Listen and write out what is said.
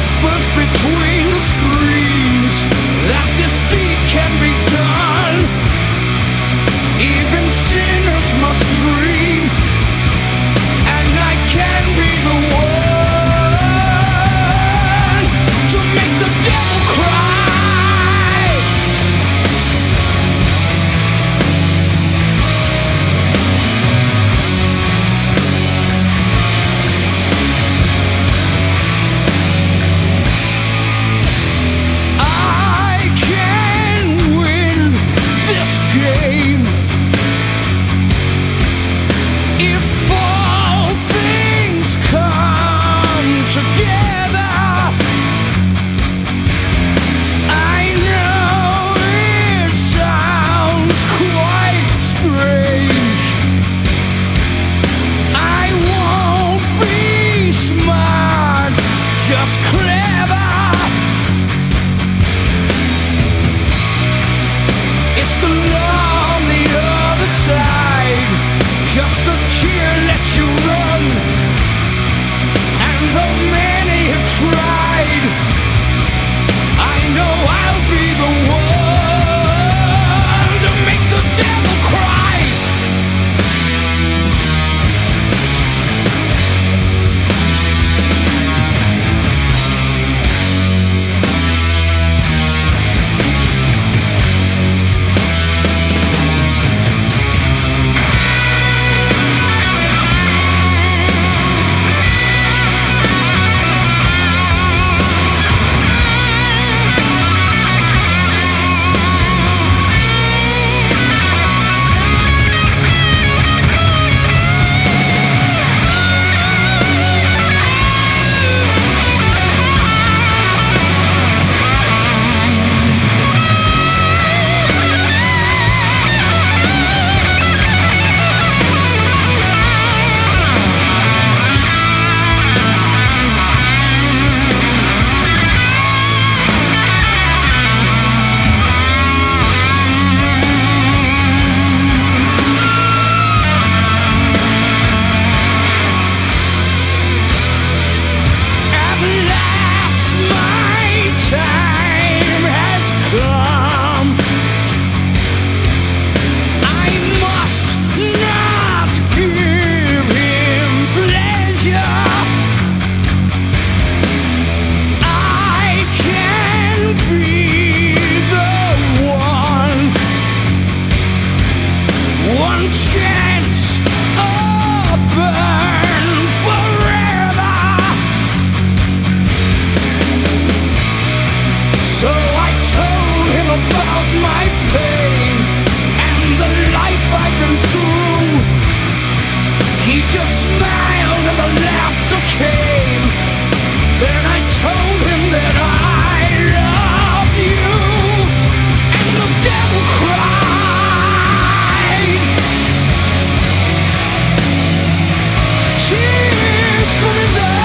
whispers between screams that this deed can be done. Even sinners must dream. die